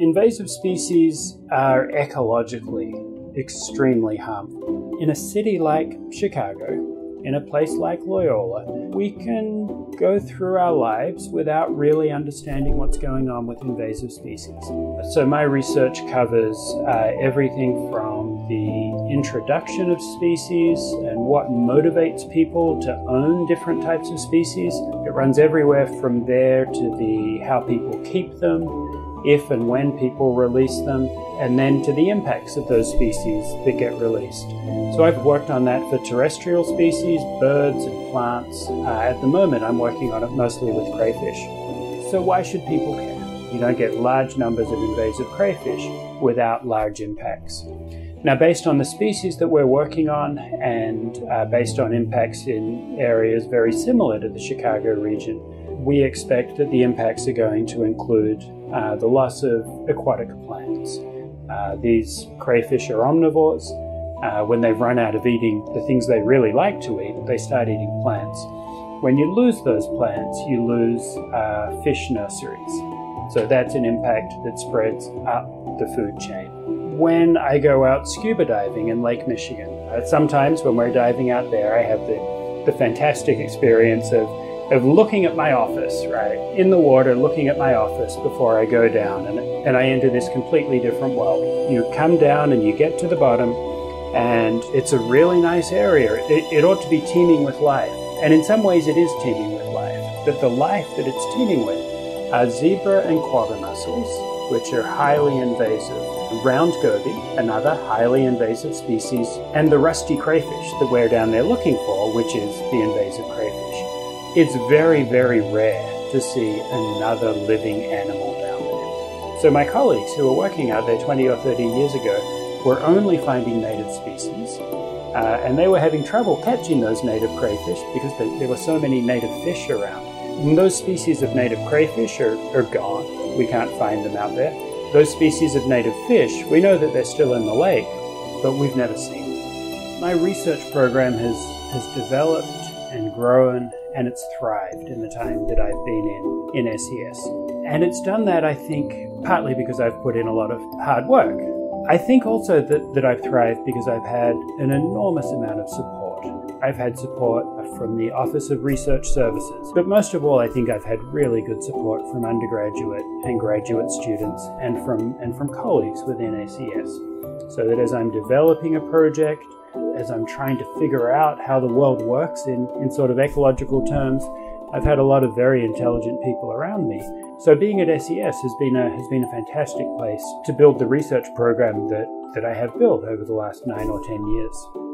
Invasive species are ecologically extremely harmful. In a city like Chicago, in a place like Loyola, we can go through our lives without really understanding what's going on with invasive species. So, my research covers uh, everything from the introduction of species and what motivates people to own different types of species. It runs everywhere from there to the how people keep them if and when people release them, and then to the impacts of those species that get released. So I've worked on that for terrestrial species, birds, and plants. Uh, at the moment, I'm working on it mostly with crayfish. So why should people care? You don't get large numbers of invasive crayfish without large impacts. Now, based on the species that we're working on and uh, based on impacts in areas very similar to the Chicago region, we expect that the impacts are going to include uh, the loss of aquatic plants. Uh, these crayfish are omnivores. Uh, when they've run out of eating the things they really like to eat, they start eating plants. When you lose those plants, you lose uh, fish nurseries. So that's an impact that spreads up the food chain. When I go out scuba diving in Lake Michigan, uh, sometimes when we're diving out there, I have the, the fantastic experience of of looking at my office, right, in the water, looking at my office before I go down, and, and I enter this completely different world. You come down and you get to the bottom, and it's a really nice area. It, it ought to be teeming with life, and in some ways it is teeming with life, but the life that it's teeming with are zebra and quagga mussels, which are highly invasive, round goby, another highly invasive species, and the rusty crayfish that we're down there looking for, which is the invasive crayfish. It's very, very rare to see another living animal down there. So my colleagues who were working out there 20 or 30 years ago were only finding native species, uh, and they were having trouble catching those native crayfish because there were so many native fish around. Those species of native crayfish are, are gone. We can't find them out there. Those species of native fish, we know that they're still in the lake, but we've never seen them. My research program has, has developed and grown and it's thrived in the time that I've been in, in SES. And it's done that, I think, partly because I've put in a lot of hard work. I think also that, that I've thrived because I've had an enormous amount of support. I've had support from the Office of Research Services, but most of all, I think I've had really good support from undergraduate and graduate students and from, and from colleagues within SES. So that as I'm developing a project, as I'm trying to figure out how the world works in, in sort of ecological terms, I've had a lot of very intelligent people around me. So being at SES has been a has been a fantastic place to build the research program that, that I have built over the last nine or ten years.